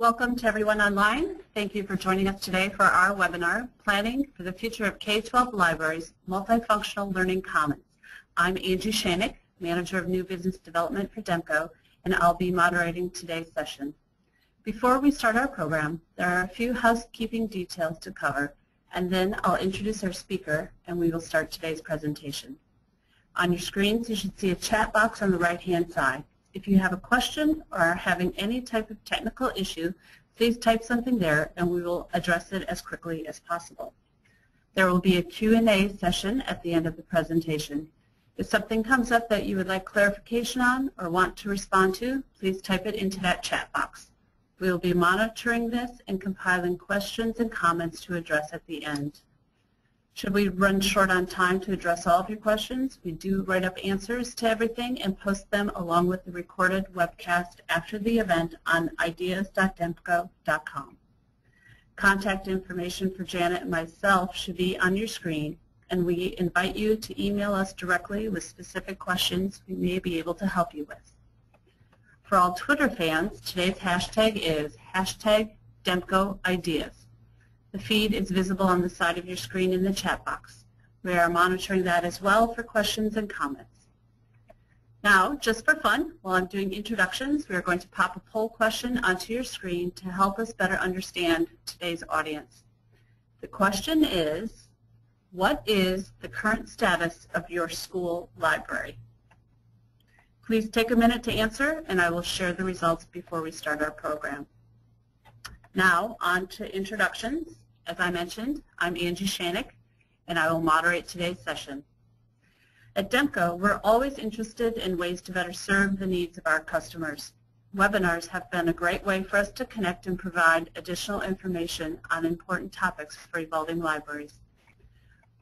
Welcome to everyone online. Thank you for joining us today for our webinar, Planning for the Future of K-12 Libraries, Multifunctional Learning Commons. I'm Angie Shanik, Manager of New Business Development for DEMCO, and I'll be moderating today's session. Before we start our program, there are a few housekeeping details to cover, and then I'll introduce our speaker, and we will start today's presentation. On your screens, you should see a chat box on the right-hand side. If you have a question or are having any type of technical issue, please type something there and we will address it as quickly as possible. There will be a Q&A session at the end of the presentation. If something comes up that you would like clarification on or want to respond to, please type it into that chat box. We will be monitoring this and compiling questions and comments to address at the end. Should we run short on time to address all of your questions, we do write up answers to everything and post them along with the recorded webcast after the event on ideas.demco.com. Contact information for Janet and myself should be on your screen, and we invite you to email us directly with specific questions we may be able to help you with. For all Twitter fans, today's hashtag is hashtag DemcoIdeas. The feed is visible on the side of your screen in the chat box. We are monitoring that as well for questions and comments. Now, just for fun, while I'm doing introductions, we are going to pop a poll question onto your screen to help us better understand today's audience. The question is, what is the current status of your school library? Please take a minute to answer, and I will share the results before we start our program. Now, on to introductions. As I mentioned, I'm Angie Shanik, and I will moderate today's session. At DEMCO, we're always interested in ways to better serve the needs of our customers. Webinars have been a great way for us to connect and provide additional information on important topics for evolving libraries.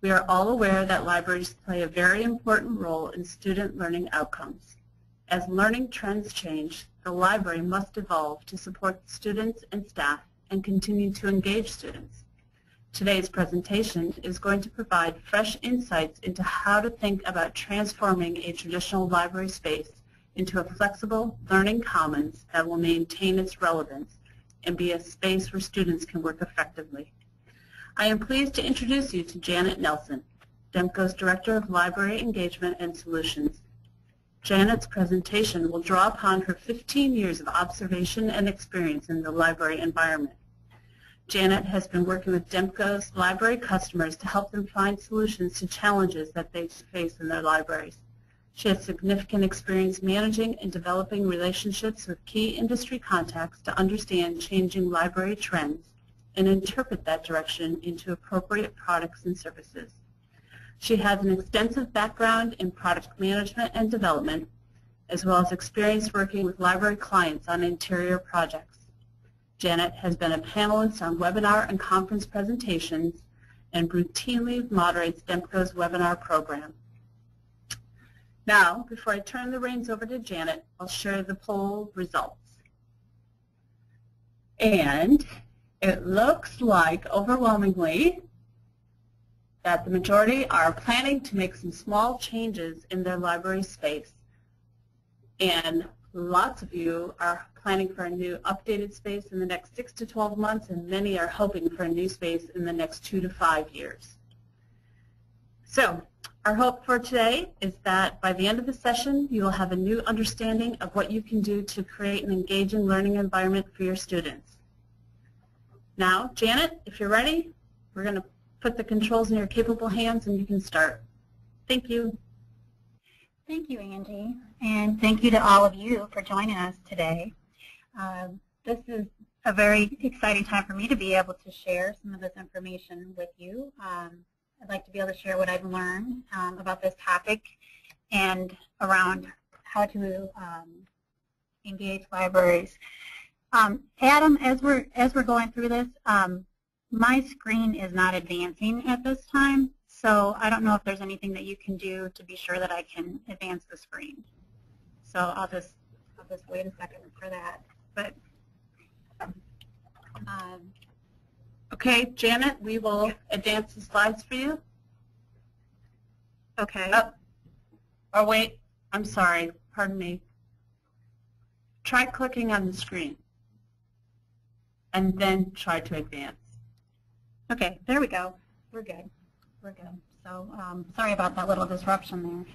We are all aware that libraries play a very important role in student learning outcomes. As learning trends change, the library must evolve to support students and staff and continue to engage students. Today's presentation is going to provide fresh insights into how to think about transforming a traditional library space into a flexible learning commons that will maintain its relevance and be a space where students can work effectively. I am pleased to introduce you to Janet Nelson, DEMCO's Director of Library Engagement and Solutions. Janet's presentation will draw upon her 15 years of observation and experience in the library environment. Janet has been working with DEMCO's library customers to help them find solutions to challenges that they face in their libraries. She has significant experience managing and developing relationships with key industry contacts to understand changing library trends and interpret that direction into appropriate products and services. She has an extensive background in product management and development, as well as experience working with library clients on interior projects. Janet has been a panelist on webinar and conference presentations and routinely moderates DEMCO's webinar program. Now, before I turn the reins over to Janet, I'll share the poll results. And it looks like overwhelmingly that the majority are planning to make some small changes in their library space. And lots of you are planning for a new updated space in the next 6 to 12 months, and many are hoping for a new space in the next 2 to 5 years. So our hope for today is that by the end of the session, you will have a new understanding of what you can do to create an engaging learning environment for your students. Now, Janet, if you're ready, we're going to put the controls in your capable hands and you can start. Thank you. Thank you, Angie, and thank you to all of you for joining us today. Uh, this is a very exciting time for me to be able to share some of this information with you. Um, I'd like to be able to share what I've learned um, about this topic and around how to um, engage libraries. Um, Adam, as we're as we're going through this, um, my screen is not advancing at this time, so I don't know if there's anything that you can do to be sure that I can advance the screen. So I'll just I'll just wait a second for that. But um, okay, Janet, we will advance the slides for you. Okay. Oh, oh wait, I'm sorry. Pardon me. Try clicking on the screen. and then try to advance. Okay, there we go. We're good. We're good. So um, sorry about that little disruption there.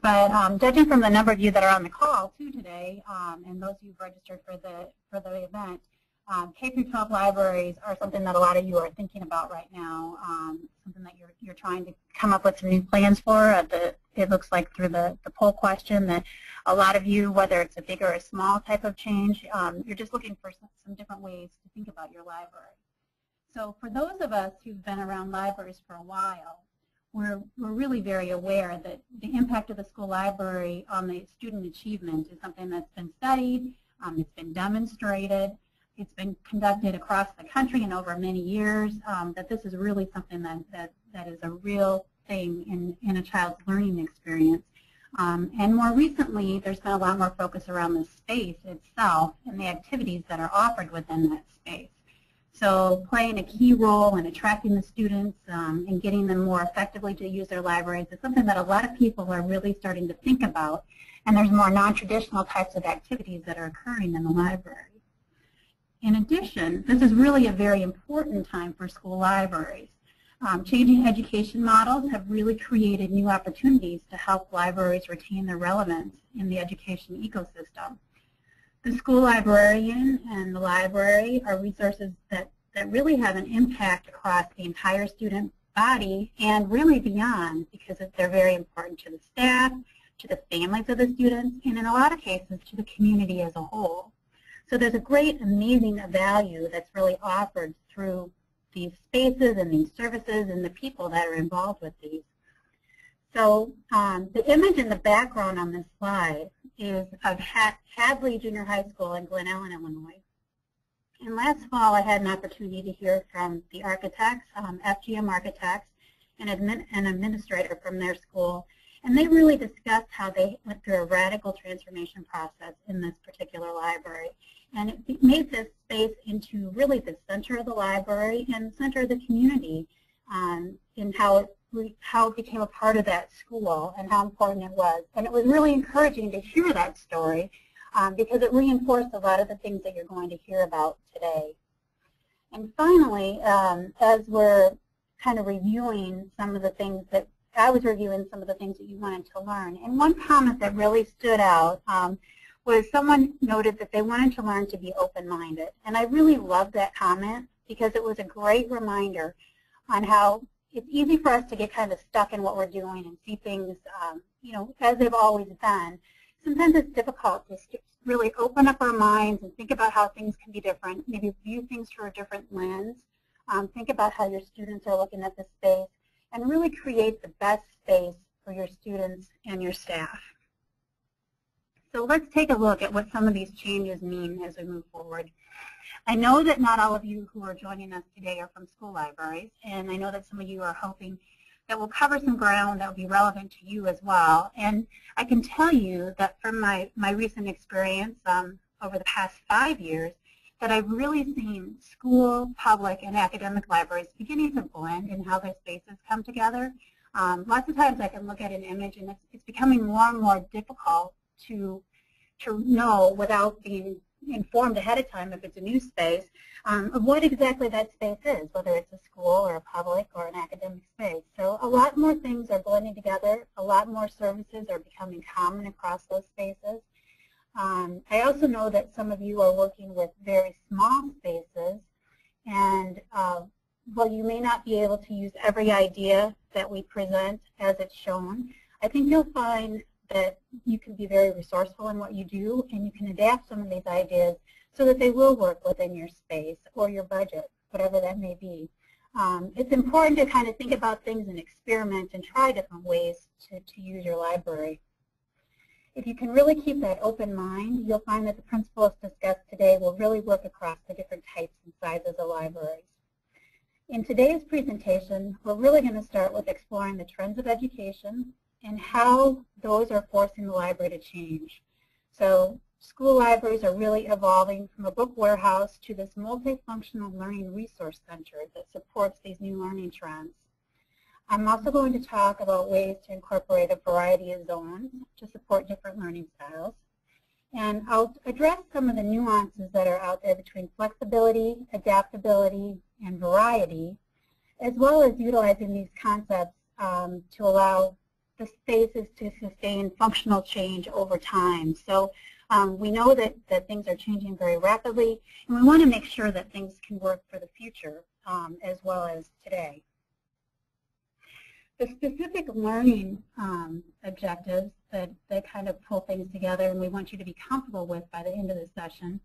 But um, judging from the number of you that are on the call too today, um, and those who've registered for the for the event, um, K through 12 libraries are something that a lot of you are thinking about right now. Um, something that you're you're trying to come up with some new plans for. Uh, the, it looks like through the the poll question that a lot of you, whether it's a big or a small type of change, um, you're just looking for some, some different ways to think about your library. So for those of us who've been around libraries for a while, we're, we're really very aware that the impact of the school library on the student achievement is something that's been studied, um, it's been demonstrated, it's been conducted across the country and over many years, um, that this is really something that, that, that is a real thing in, in a child's learning experience. Um, and more recently, there's been a lot more focus around the space itself and the activities that are offered within that space. So playing a key role in attracting the students um, and getting them more effectively to use their libraries is something that a lot of people are really starting to think about. And there's more non-traditional types of activities that are occurring in the library. In addition, this is really a very important time for school libraries. Um, changing education models have really created new opportunities to help libraries retain their relevance in the education ecosystem. The school librarian and the library are resources that, that really have an impact across the entire student body and really beyond because they're very important to the staff, to the families of the students, and in a lot of cases to the community as a whole. So there's a great, amazing value that's really offered through these spaces and these services and the people that are involved with these. So um, the image in the background on this slide is of Hadley Junior High School in Glen Ellyn, Illinois. And last fall I had an opportunity to hear from the architects, um, FGM architects, and admin, an administrator from their school, and they really discussed how they went through a radical transformation process in this particular library. And it made this space into really the center of the library and the center of the community um, in how it how it became a part of that school and how important it was. And it was really encouraging to hear that story um, because it reinforced a lot of the things that you're going to hear about today. And finally, um, as we're kind of reviewing some of the things that I was reviewing some of the things that you wanted to learn. And one comment that really stood out um, was someone noted that they wanted to learn to be open-minded. And I really loved that comment because it was a great reminder on how it's easy for us to get kind of stuck in what we're doing and see things, um, you know, as they've always been. Sometimes it's difficult to really open up our minds and think about how things can be different, maybe view things through a different lens, um, think about how your students are looking at the space, and really create the best space for your students and your staff. So let's take a look at what some of these changes mean as we move forward. I know that not all of you who are joining us today are from school libraries, and I know that some of you are hoping that we'll cover some ground that will be relevant to you as well. And I can tell you that from my, my recent experience um, over the past five years, that I've really seen school, public, and academic libraries beginning to blend in how their spaces come together. Um, lots of times I can look at an image and it's, it's becoming more and more difficult to, to know without being informed ahead of time if it's a new space um, of what exactly that space is, whether it's a school or a public or an academic space. So a lot more things are blending together. A lot more services are becoming common across those spaces. Um, I also know that some of you are working with very small spaces and uh, while you may not be able to use every idea that we present as it's shown, I think you'll find that you can be very resourceful in what you do and you can adapt some of these ideas so that they will work within your space or your budget, whatever that may be. Um, it's important to kind of think about things and experiment and try different ways to, to use your library. If you can really keep that open mind, you'll find that the principles discussed today will really work across the different types and sizes of libraries. In today's presentation, we're really going to start with exploring the trends of education, and how those are forcing the library to change. So school libraries are really evolving from a book warehouse to this multifunctional learning resource center that supports these new learning trends. I'm also going to talk about ways to incorporate a variety of zones to support different learning styles. And I'll address some of the nuances that are out there between flexibility, adaptability, and variety, as well as utilizing these concepts um, to allow the spaces to sustain functional change over time. So um, we know that, that things are changing very rapidly, and we want to make sure that things can work for the future um, as well as today. The specific learning um, objectives that, that kind of pull things together and we want you to be comfortable with by the end of the session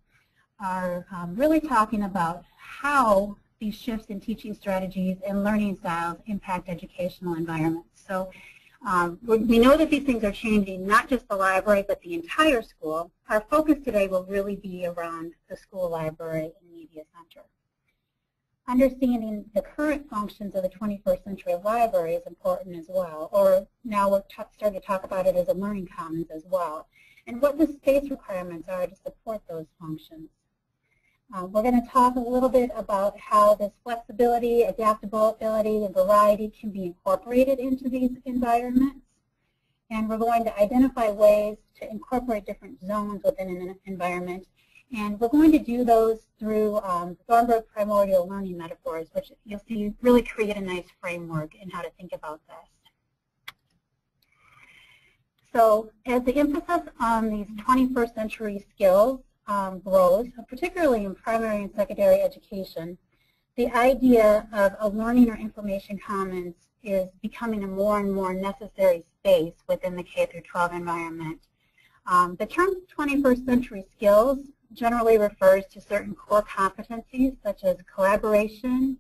are um, really talking about how these shifts in teaching strategies and learning styles impact educational environments. So um, we know that these things are changing, not just the library, but the entire school. Our focus today will really be around the school library and media center. Understanding the current functions of the 21st century library is important as well, or now we're starting to talk about it as a learning commons as well, and what the space requirements are to support those functions. Uh, we're going to talk a little bit about how this flexibility, adaptability, and variety can be incorporated into these environments. And we're going to identify ways to incorporate different zones within an environment and we're going to do those through um, Thornburg primordial learning metaphors, which you'll see really create a nice framework in how to think about this. So as the emphasis on these 21st century skills um, grows, particularly in primary and secondary education, the idea of a learning or information commons is becoming a more and more necessary space within the K through 12 environment. Um, the term 21st century skills generally refers to certain core competencies such as collaboration,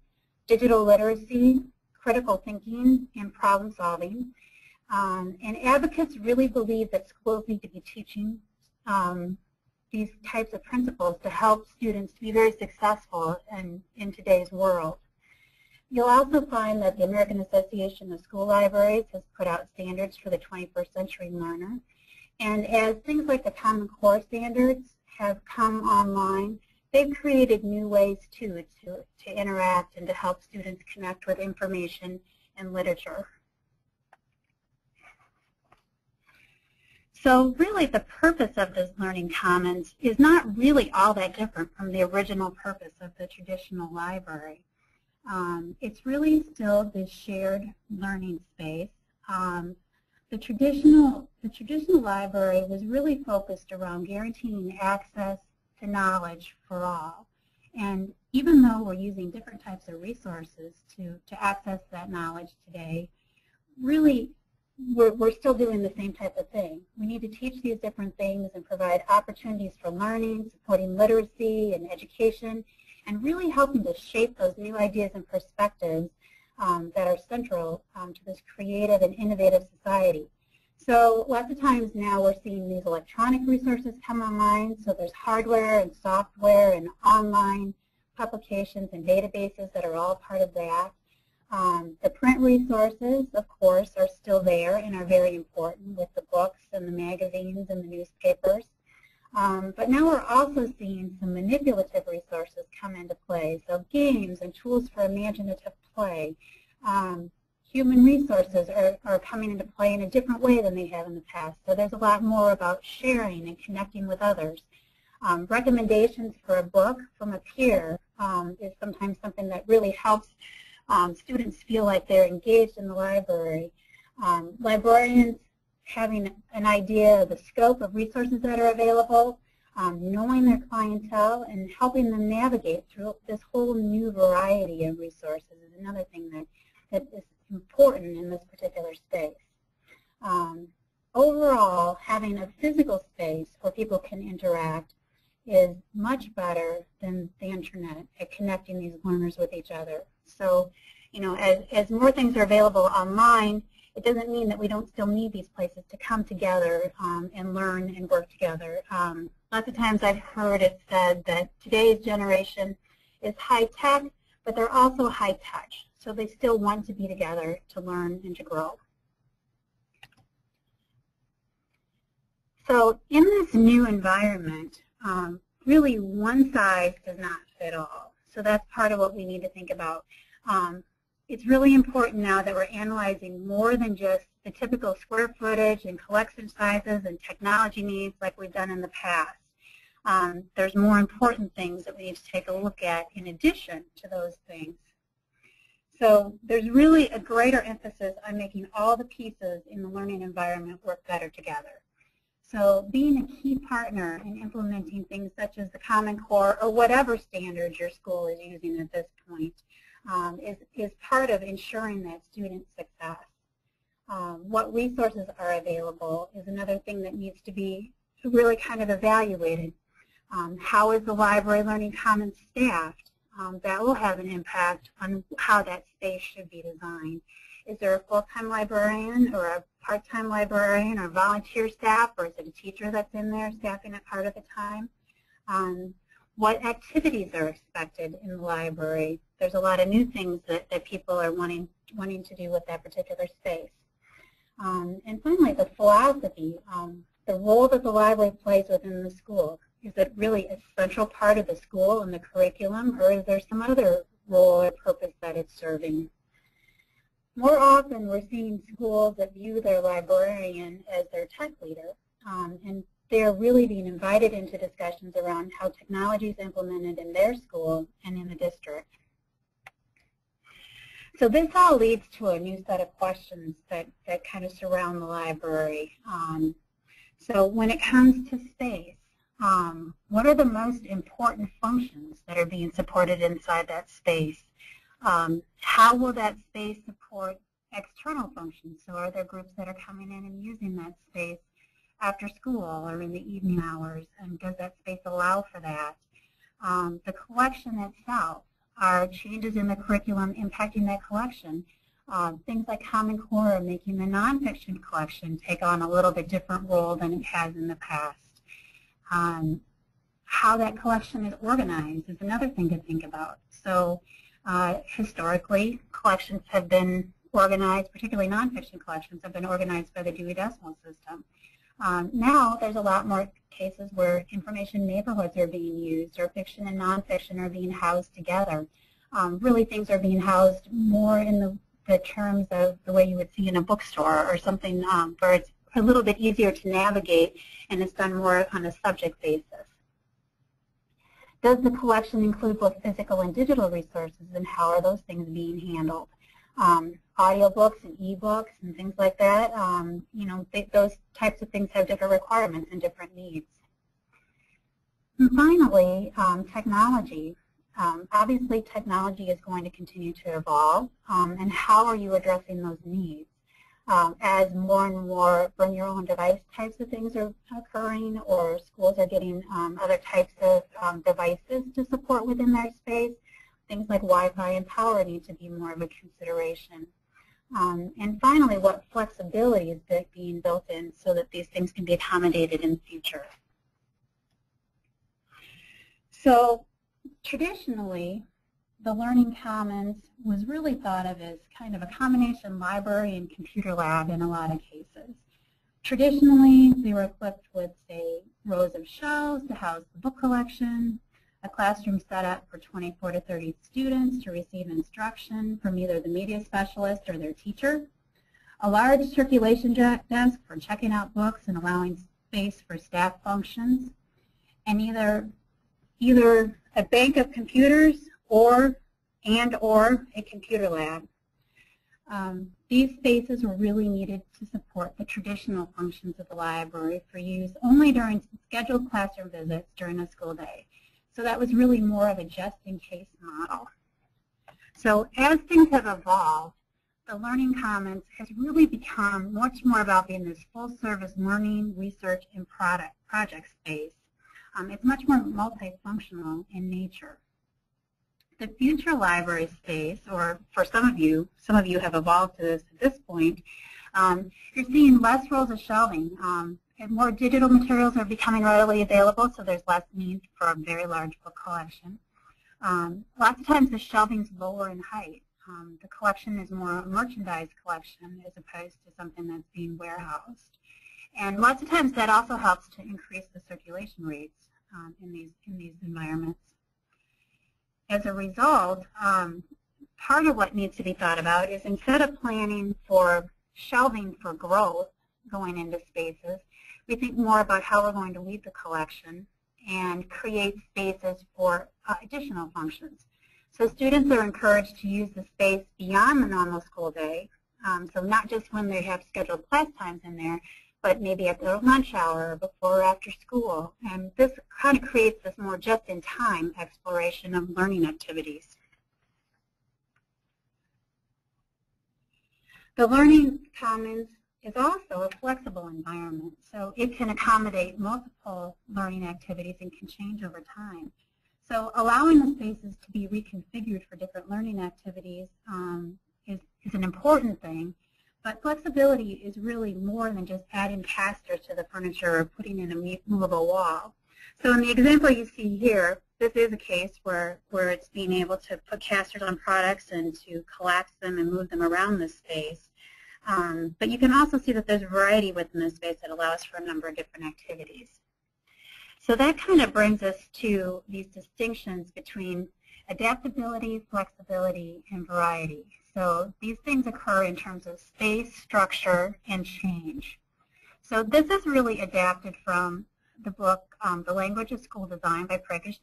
digital literacy, critical thinking, and problem solving. Um, and advocates really believe that schools need to be teaching um, these types of principles to help students to be very successful in, in today's world. You'll also find that the American Association of School Libraries has put out standards for the 21st century learner. And as things like the Common Core standards have come online, they've created new ways too to, to interact and to help students connect with information and literature. So really the purpose of this Learning Commons is not really all that different from the original purpose of the traditional library. Um, it's really still this shared learning space. Um, the traditional, the traditional library was really focused around guaranteeing access to knowledge for all. And even though we're using different types of resources to, to access that knowledge today, really we're, we're still doing the same type of thing. We need to teach these different things and provide opportunities for learning, supporting literacy and education, and really helping to shape those new ideas and perspectives um, that are central um, to this creative and innovative society. So lots of times now we're seeing these electronic resources come online. So there's hardware and software and online publications and databases that are all part of that. Um, the print resources, of course, are still there and are very important with the books and the magazines and the newspapers. Um, but now we're also seeing some manipulative resources come into play, so games and tools for imaginative play. Um, human resources are, are coming into play in a different way than they have in the past. So there's a lot more about sharing and connecting with others. Um, recommendations for a book from a peer um, is sometimes something that really helps um, students feel like they're engaged in the library. Um, librarians having an idea of the scope of resources that are available, um, knowing their clientele, and helping them navigate through this whole new variety of resources is another thing that, that is important in this particular space. Um, overall, having a physical space where people can interact is much better than the internet at connecting these learners with each other. So, you know, as, as more things are available online, it doesn't mean that we don't still need these places to come together um, and learn and work together. Um, lots of times I've heard it said that today's generation is high tech, but they're also high touch. So they still want to be together to learn and to grow. So in this new environment, um, really one size does not fit all. So that's part of what we need to think about. Um, it's really important now that we're analyzing more than just the typical square footage and collection sizes and technology needs like we've done in the past. Um, there's more important things that we need to take a look at in addition to those things. So there's really a greater emphasis on making all the pieces in the learning environment work better together. So being a key partner in implementing things such as the Common Core or whatever standards your school is using at this point um, is, is part of ensuring that student success. Um, what resources are available is another thing that needs to be really kind of evaluated. Um, how is the Library Learning Commons staffed? Um, that will have an impact on how that space should be designed. Is there a full-time librarian or a part-time librarian or volunteer staff, or is it a teacher that's in there staffing it part of the time? Um, what activities are expected in the library? There's a lot of new things that, that people are wanting, wanting to do with that particular space. Um, and finally, the philosophy, um, the role that the library plays within the school. Is it really a central part of the school and the curriculum, or is there some other role or purpose that it's serving? More often, we're seeing schools that view their librarian as their tech leader, um, and they're really being invited into discussions around how technology is implemented in their school and in the district. So this all leads to a new set of questions that, that kind of surround the library. Um, so when it comes to space, um, what are the most important functions that are being supported inside that space? Um, how will that space support external functions? So are there groups that are coming in and using that space after school or in the evening hours? And does that space allow for that? Um, the collection itself, are changes in the curriculum impacting that collection. Uh, things like Common Core are making the nonfiction collection take on a little bit different role than it has in the past. Um, how that collection is organized is another thing to think about. So uh, historically, collections have been organized, particularly nonfiction collections, have been organized by the Dewey Decimal System. Um, now there's a lot more cases where information neighborhoods are being used or fiction and nonfiction are being housed together. Um, really things are being housed more in the, the, terms of the way you would see in a bookstore or something um, where it's a little bit easier to navigate and it's done more on a subject basis. Does the collection include both physical and digital resources and how are those things being handled? um, audiobooks and ebooks and things like that. Um, you know, they, those types of things have different requirements and different needs. And finally, um, technology. Um, obviously, technology is going to continue to evolve, um, and how are you addressing those needs? Um, as more and more bring your own device types of things are occurring or schools are getting other types of devices to support within their space, things like Wi-Fi and power need to be more of a consideration. Um, and finally, what flexibility is being built in so that these things can be accommodated in the future. So traditionally, the Learning Commons was really thought of as kind of a combination library and computer lab in a lot of cases. Traditionally, they were equipped with, say, rows of shelves to house the book collection, a classroom set up for 24 to 30 students to receive instruction from either the media specialist or their teacher, a large circulation desk for checking out books and allowing space for staff functions, and either, either a bank of computers or and or a computer lab. Um, these spaces were really needed to support the traditional functions of the library for use only during scheduled classroom visits during a school day. So that was really more of a just-in-case model. So as things have evolved, the Learning Commons has really become much more about being this full-service learning, research, and product project space. Um, it's much more multifunctional in nature. The future library space, or for some of you, some of you have evolved to this at this point, um, you're seeing less rows of shelving. Um, and more digital materials are becoming readily available, so there's less need for a very large book collection. Um, lots of times the shelving's lower in height. Um, the collection is more a merchandise collection as opposed to something that's being warehoused. And lots of times that also helps to increase the circulation rates um, in, these, in these environments. As a result, um, part of what needs to be thought about is instead of planning for shelving for growth going into spaces, we think more about how we're going to leave the collection and create spaces for uh, additional functions. So students are encouraged to use the space beyond the normal school day, um, so not just when they have scheduled class times in there, but maybe at their lunch hour or before or after school. And this kind of creates this more just-in-time exploration of learning activities. The Learning Commons is also a flexible environment, so it can accommodate multiple learning activities and can change over time. So allowing the spaces to be reconfigured for different learning activities um, is, is an important thing, but flexibility is really more than just adding casters to the furniture or putting in a movable wall. So in the example you see here, this is a case where, where it's being able to put casters on products and to collapse them and move them around the space. Um, but you can also see that there's variety within the space that allows for a number of different activities. So that kind of brings us to these distinctions between adaptability, flexibility, and variety. So these things occur in terms of space, structure, and change. So this is really adapted from the book, um, The Language of School Design by Prakash.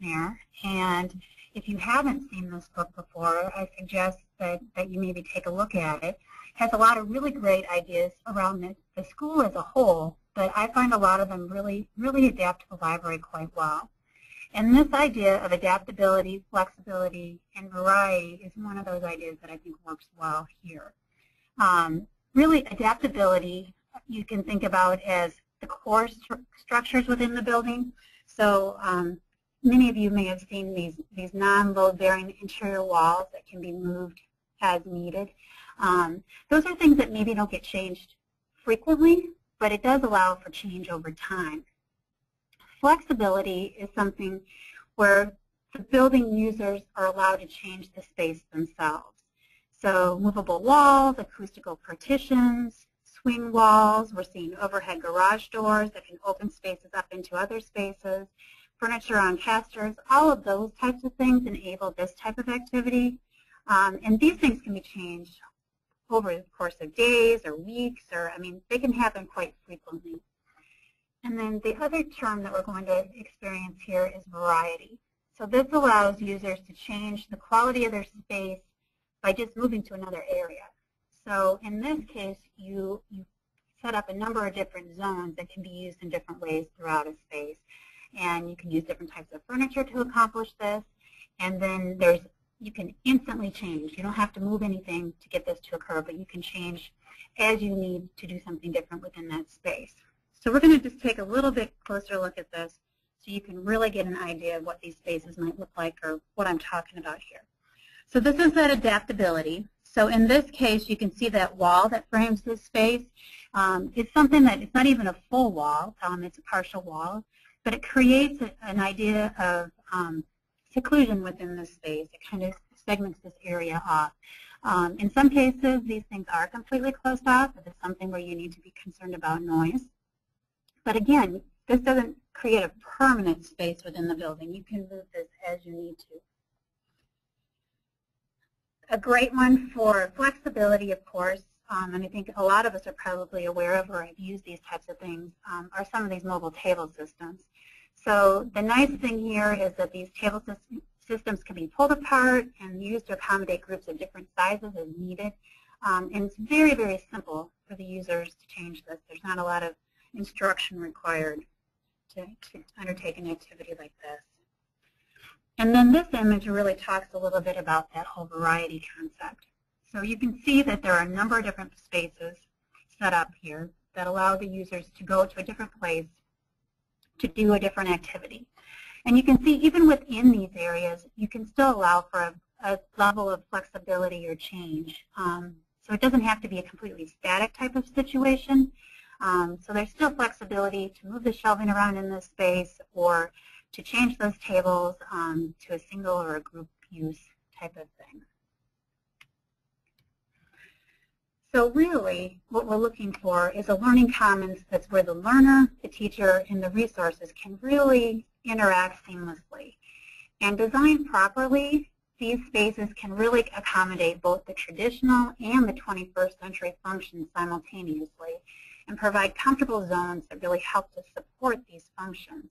And if you haven't seen this book before, I suggest that, that you maybe take a look at it. it has a lot of really great ideas around the, the school as a whole, but I find a lot of them really, really adapt to the library quite well. And this idea of adaptability, flexibility, and variety is one of those ideas that I think works well here. Um, really, adaptability you can think about as the core stru structures within the building. So um, many of you may have seen these, these non-load-bearing interior walls that can be moved as needed. Um, those are things that maybe don't get changed frequently, but it does allow for change over time. Flexibility is something where the building users are allowed to change the space themselves. So movable walls, acoustical partitions, swing walls, we're seeing overhead garage doors that can open spaces up into other spaces, furniture on casters, all of those types of things enable this type of activity. Um, and these things can be changed over the course of days or weeks, or I mean, they can happen quite frequently. And then the other term that we're going to experience here is variety. So this allows users to change the quality of their space by just moving to another area. So in this case, you, you set up a number of different zones that can be used in different ways throughout a space. And you can use different types of furniture to accomplish this. And then there's you can instantly change. You don't have to move anything to get this to occur, but you can change as you need to do something different within that space. So we're going to just take a little bit closer look at this so you can really get an idea of what these spaces might look like or what I'm talking about here. So this is that adaptability. So in this case, you can see that wall that frames this space. Um, it's something that it's not even a full wall. Um, it's a partial wall. But it creates a, an idea of um, seclusion within this space. It kind of segments this area off. Um, in some cases, these things are completely closed off. If it's something where you need to be concerned about noise. But again, this doesn't create a permanent space within the building. You can move this as you need to. A great one for flexibility, of course, um, and I think a lot of us are probably aware of or have used these types of things, um, are some of these mobile table systems. So the nice thing here is that these table systems can be pulled apart and used to accommodate groups of different sizes as needed. Um, and it's very, very simple for the users to change this. There's not a lot of instruction required to, to undertake an activity like this. And then this image really talks a little bit about that whole variety concept. So you can see that there are a number of different spaces set up here that allow the users to go to a different place to do a different activity. And you can see even within these areas, you can still allow for a, a level of flexibility or change. Um, so it doesn't have to be a completely static type of situation. Um, so there's still flexibility to move the shelving around in this space or to change those tables um, to a single or a group use type of thing. So really, what we're looking for is a learning commons that's where the learner, the teacher, and the resources can really interact seamlessly. And designed properly, these spaces can really accommodate both the traditional and the 21st century functions simultaneously and provide comfortable zones that really help to support these functions.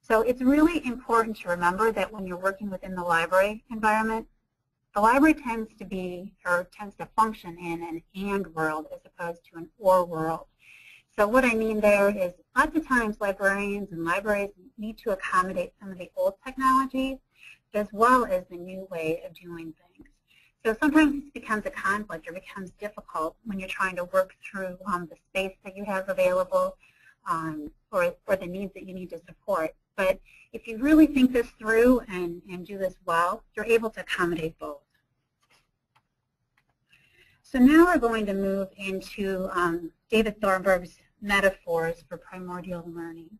So it's really important to remember that when you're working within the library environment, the library tends to be, or tends to function in an and world as opposed to an or world. So what I mean there is lots of times librarians and libraries need to accommodate some of the old technology as well as the new way of doing things. So sometimes this becomes a conflict or becomes difficult when you're trying to work through um, the space that you have available um, or, or the needs that you need to support. But if you really think this through and, and do this well, you're able to accommodate both. So now we're going to move into um, David Thornburg's metaphors for primordial learning.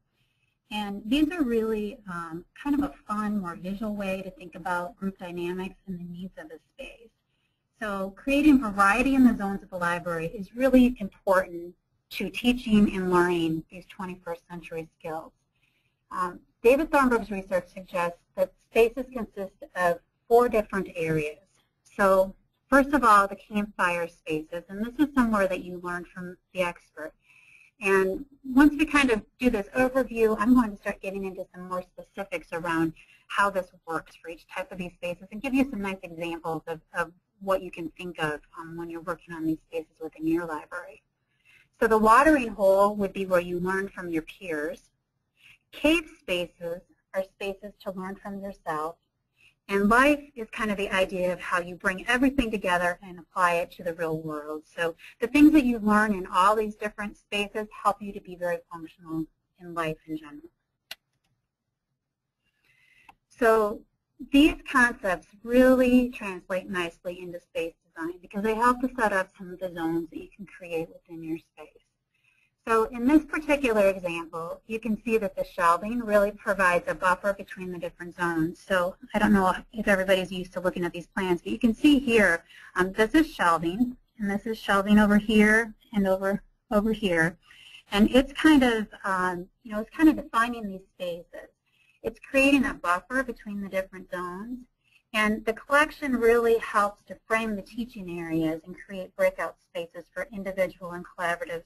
And these are really um, kind of a fun, more visual way to think about group dynamics and the needs of a space. So creating variety in the zones of the library is really important to teaching and learning these 21st century skills. Um, David Thornburg's research suggests that spaces consist of four different areas. So first of all, the campfire spaces, and this is somewhere that you learned from the expert. And once we kind of do this overview, I'm going to start getting into some more specifics around how this works for each type of these spaces and give you some nice examples of, of what you can think of um, when you're working on these spaces within your library. So the watering hole would be where you learn from your peers. Cave spaces are spaces to learn from yourself. And life is kind of the idea of how you bring everything together and apply it to the real world. So the things that you learn in all these different spaces help you to be very functional in life in general. So these concepts really translate nicely into space design because they help to set up some of the zones that you can create within your space. So in this particular example, you can see that the shelving really provides a buffer between the different zones. So I don't know if everybody's used to looking at these plans, but you can see here, um, this is shelving, and this is shelving over here and over over here. And it's kind of, um, you know, it's kind of defining these spaces. It's creating a buffer between the different zones. And the collection really helps to frame the teaching areas and create breakout spaces for individual and collaborative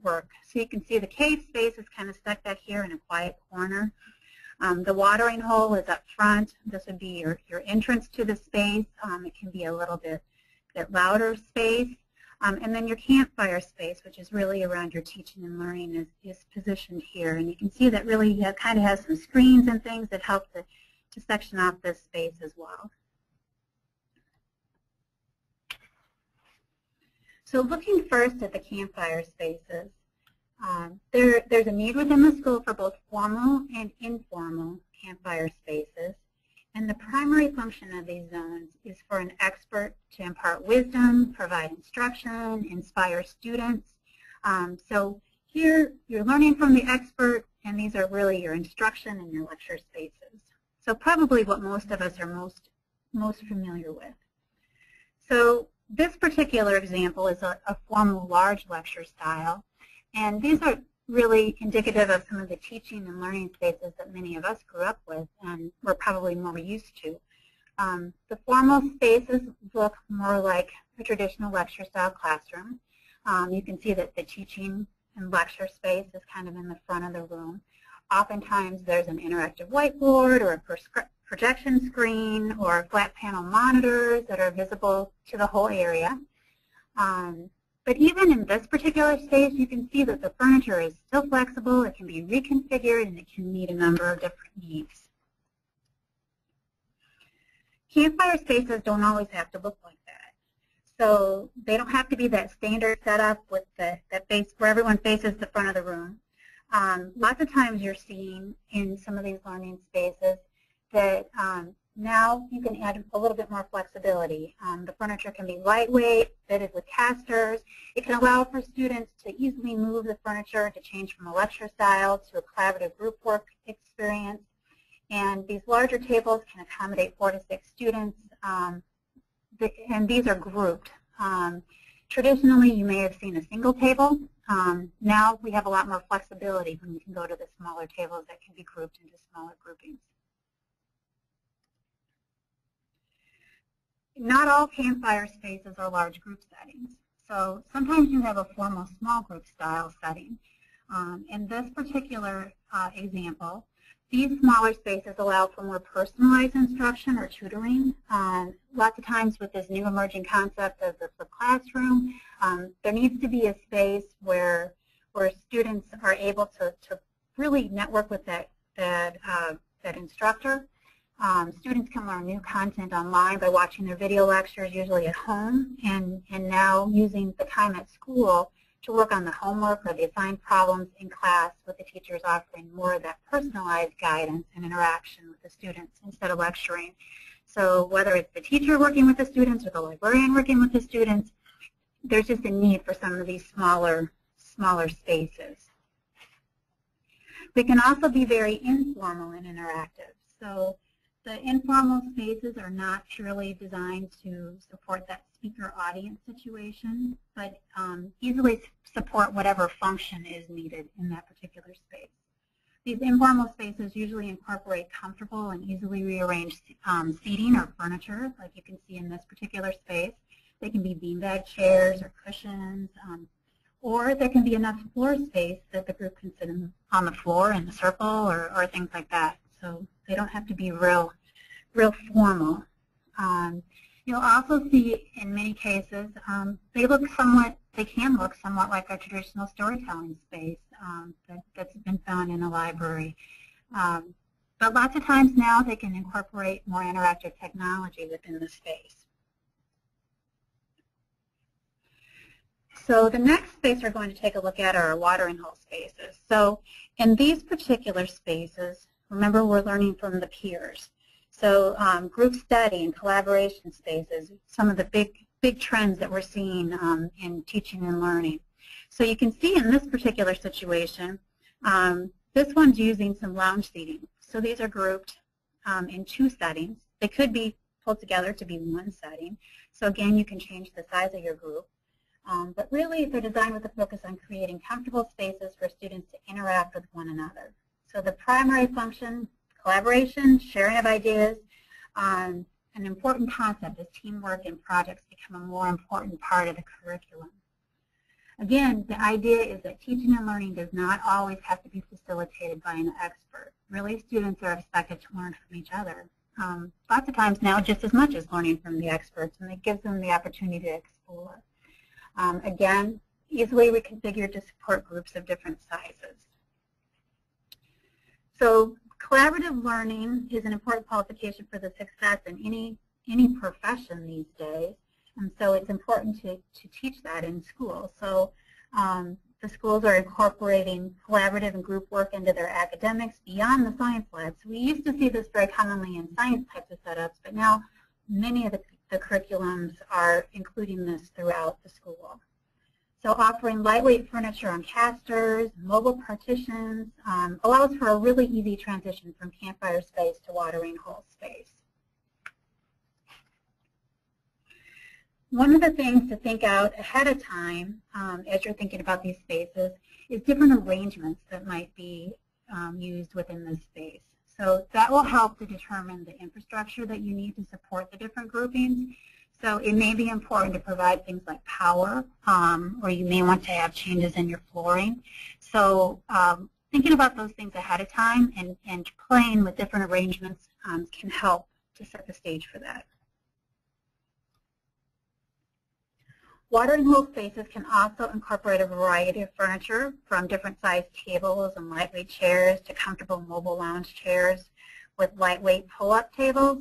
work. So you can see the cave space is kind of stuck back here in a quiet corner. Um, the watering hole is up front. This would be your, your entrance to the space. Um, it can be a little bit, bit louder space. Um, and then your campfire space, which is really around your teaching and learning, is, is positioned here. And you can see that really have, kind of has some screens and things that help to, to section off this space as well. So looking first at the campfire spaces, um, there, there's a need within the school for both formal and informal campfire spaces. And the primary function of these zones is for an expert to impart wisdom, provide instruction, inspire students. Um, so here you're learning from the expert, and these are really your instruction and your lecture spaces. So probably what most of us are most, most familiar with. So this particular example is a, a, formal large lecture style, and these are really indicative of some of the teaching and learning spaces that many of us grew up with and we're probably more used to. Um, the formal spaces look more like a traditional lecture style classroom. Um, you can see that the teaching and lecture space is kind of in the front of the room. Oftentimes there's an interactive whiteboard or a projection screen or flat panel monitors that are visible to the whole area. Um, but even in this particular space, you can see that the furniture is still flexible, it can be reconfigured, and it can meet a number of different needs. Campfire spaces don't always have to look like that. So they don't have to be that standard setup with the that face where everyone faces the front of the room. Um, lots of times you're seeing in some of these learning spaces that um, now you can add a little bit more flexibility. Um, the furniture can be lightweight, fitted with casters. It can allow for students to easily move the furniture to change from a lecture style to a collaborative group work experience. And these larger tables can accommodate four to six students, um, and these are grouped. Um, traditionally, you may have seen a single table. Um, now we have a lot more flexibility when you can go to the smaller tables that can be grouped into smaller groupings. Not all campfire spaces are large group settings. So sometimes you have a formal small group style setting. Um, in this particular uh, example, these smaller spaces allow for more personalized instruction or tutoring. Um, lots of times with this new emerging concept of the flipped classroom, um, there needs to be a space where where students are able to, to really network with that that uh, that instructor. Um, students can learn new content online by watching their video lectures, usually at home, and, and now using the time at school to work on the homework or the assigned problems in class with the teachers offering more of that personalized guidance and interaction with the students instead of lecturing. So whether it's the teacher working with the students or the librarian working with the students, there's just a need for some of these smaller, smaller spaces. They can also be very informal and interactive. So the informal spaces are not purely designed to support that speaker audience situation, but um, easily support whatever function is needed in that particular space. These informal spaces usually incorporate comfortable and easily rearranged um, seating or furniture, like you can see in this particular space. They can be beanbag chairs or cushions, um, or there can be enough floor space that the group can sit in, on the floor in a circle or, or things like that. So they don't have to be real, real formal. Um, you'll also see in many cases um, they look somewhat, they can look somewhat like a traditional storytelling space um, that, that's been found in a library. Um, but lots of times now they can incorporate more interactive technology within the space. So the next space we're going to take a look at are our watering hole spaces. So in these particular spaces, remember we're learning from the peers. So um, group study and collaboration spaces, some of the big, big trends that we're seeing um, in teaching and learning. So you can see in this particular situation, um, this one's using some lounge seating. So these are grouped um, in two settings. They could be pulled together to be one setting. So again, you can change the size of your group. Um, but really, they're designed with a focus on creating comfortable spaces for students to interact with one another. So the primary function, collaboration, sharing of ideas, um, an important concept as teamwork and projects become a more important part of the curriculum. Again, the idea is that teaching and learning does not always have to be facilitated by an expert. Really, students are expected to learn from each other. Um, lots of times now, just as much as learning from the experts, and it gives them the opportunity to explore. Um, again, easily reconfigured to support groups of different sizes. So collaborative learning is an important qualification for the success in any, any profession these days. And so it's important to, to teach that in school. So um, the schools are incorporating collaborative and group work into their academics beyond the science labs. We used to see this very commonly in science types of setups, but now many of the, the curriculums are including this throughout the school. So offering lightweight furniture on casters, mobile partitions, um, allows for a really easy transition from campfire space to watering hole space. One of the things to think out ahead of time um, as you're thinking about these spaces is different arrangements that might be um, used within this space. So that will help to determine the infrastructure that you need to support the different groupings so it may be important to provide things like power, um, or you may want to have changes in your flooring. So um, thinking about those things ahead of time and, and playing with different arrangements um, can help to set the stage for that. Watering hole spaces can also incorporate a variety of furniture from different sized tables and lightweight chairs to comfortable mobile lounge chairs with lightweight pull-up tables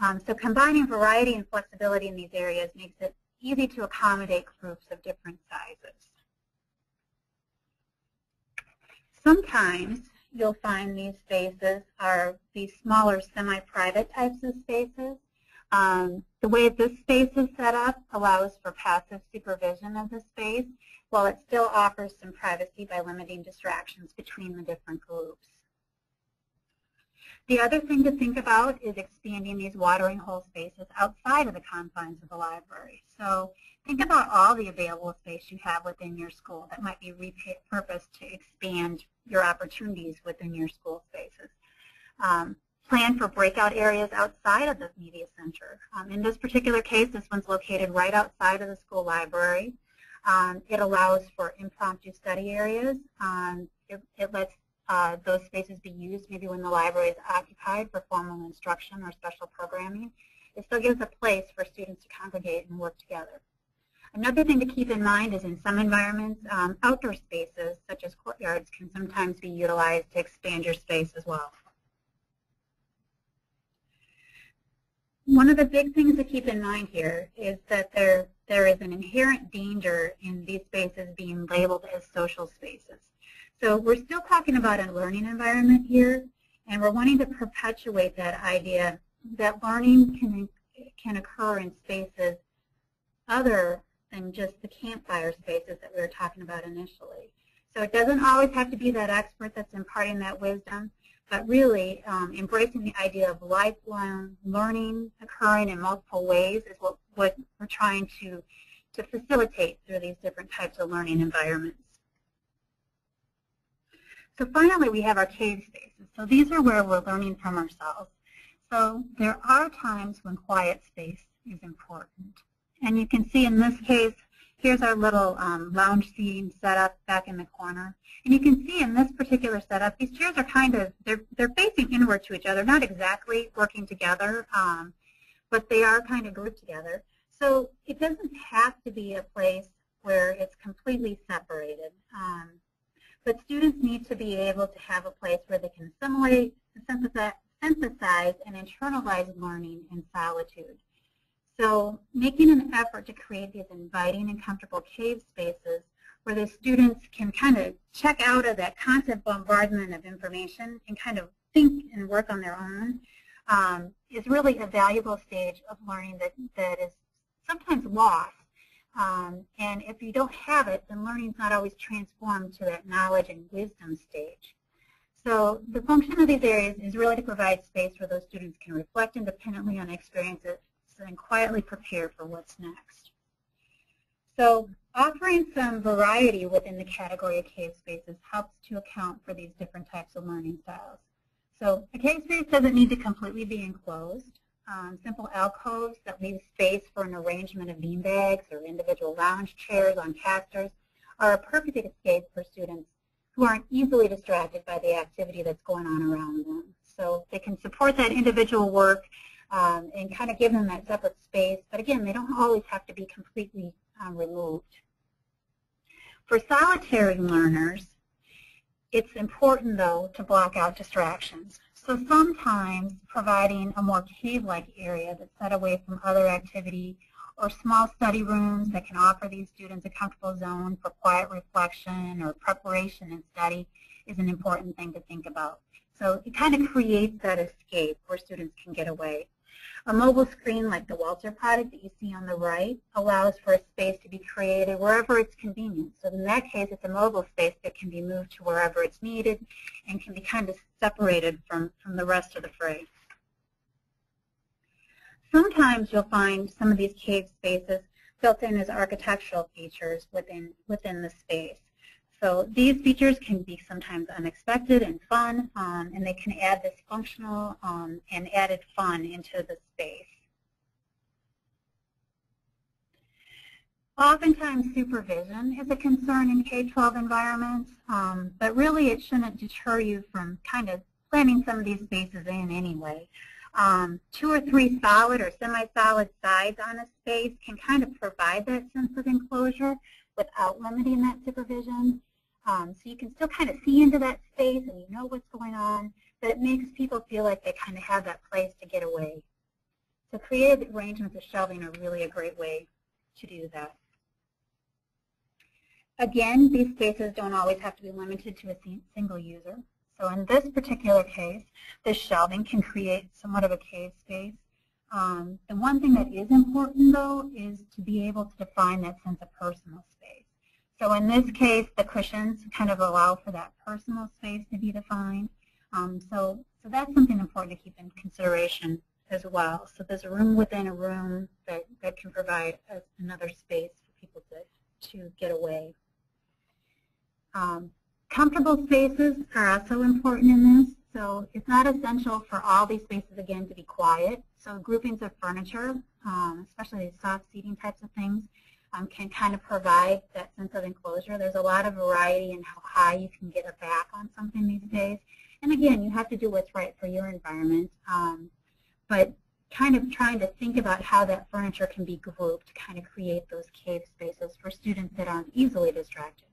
um, so combining variety and flexibility in these areas makes it easy to accommodate groups of different sizes. Sometimes you'll find these spaces are these smaller semi-private types of spaces. Um, the way this space is set up allows for passive supervision of the space while it still offers some privacy by limiting distractions between the different groups. The other thing to think about is expanding these watering hole spaces outside of the confines of the library. So think about all the available space you have within your school that might be repurposed to expand your opportunities within your school spaces. Um, plan for breakout areas outside of the media center. Um, in this particular case, this one's located right outside of the school library. Um, it allows for impromptu study areas. Um, it, it, lets uh, those spaces be used maybe when the library is occupied for formal instruction or special programming. It still gives a place for students to congregate and work together. Another thing to keep in mind is in some environments, um, outdoor spaces such as courtyards can sometimes be utilized to expand your space as well. One of the big things to keep in mind here is that there, there is an inherent danger in these spaces being labeled as social spaces. So we're still talking about a learning environment here, and we're wanting to perpetuate that idea that learning can, can occur in spaces other than just the campfire spaces that we were talking about initially. So it doesn't always have to be that expert that's imparting that wisdom but really um, embracing the idea of lifelong learning occurring in multiple ways is what, what we're trying to, to facilitate through these different types of learning environments. So finally, we have our cave spaces. So these are where we're learning from ourselves. So there are times when quiet space is important. And you can see in this case, Here's our little um, lounge seating setup back in the corner. And you can see in this particular setup, these chairs are kind of, they're, they're facing inward to each other, not exactly working together, um, but they are kind of grouped together. So it doesn't have to be a place where it's completely separated. Um, but students need to be able to have a place where they can assimilate, synthesize, and internalize learning in solitude. So making an effort to create these inviting and comfortable cave spaces where the students can kind of check out of that constant bombardment of information and kind of think and work on their own um, is really a valuable stage of learning that, that is sometimes lost. Um, and if you don't have it, then learning is not always transformed to that knowledge and wisdom stage. So the function of these areas is really to provide space where those students can reflect independently on experiences and quietly prepare for what's next. So offering some variety within the category of cave spaces helps to account for these different types of learning styles. So a cave space doesn't need to completely be enclosed. Um, simple alcoves that leave space for an arrangement of beanbags or individual lounge chairs on casters are a perfect escape for students who aren't easily distracted by the activity that's going on around them. So they can support that individual work um, and kind of give them that separate space. But again, they don't always have to be completely um, removed. For solitary learners, it's important, though, to block out distractions. So sometimes providing a more cave-like area that's set away from other activity or small study rooms that can offer these students a comfortable zone for quiet reflection or preparation and study is an important thing to think about. So it kind of creates that escape where students can get away. A mobile screen like the Walter product that you see on the right allows for a space to be created wherever it's convenient. So in that case, it's a mobile space that can be moved to wherever it's needed and can be kind of separated from, from the rest of the fray. Sometimes you'll find some of these cave spaces built in as architectural features within, within the space. So these features can be sometimes unexpected and fun, um, and they can add this functional um, and added fun into the space. Oftentimes supervision is a concern in K-12 environments, um, but really it shouldn't deter you from kind of planning some of these spaces in anyway. Um, two or three solid or semi-solid sides on a space can kind of provide that sense of enclosure without limiting that supervision. Um, so you can still kind of see into that space and you know what's going on, but it makes people feel like they kind of have that place to get away. So creative arrangements of shelving are really a great way to do that. Again, these spaces don't always have to be limited to a single user. So in this particular case, this shelving can create somewhat of a cave space. Um, the one thing that is important, though, is to be able to define that sense of personal space. So in this case, the cushions kind of allow for that personal space to be defined. Um, so, so that's something important to keep in consideration as well. So there's a room within a room that, that can provide a, another space for people to, to get away. Um, comfortable spaces are also important in this. So it's not essential for all these spaces, again, to be quiet. So groupings of furniture, um, especially soft seating types of things, um, can kind of provide that sense of enclosure. There's a lot of variety in how high you can get a back on something these days. And again, you have to do what's right for your environment. Um, but kind of trying to think about how that furniture can be grouped to kind of create those cave spaces for students that aren't easily distracted.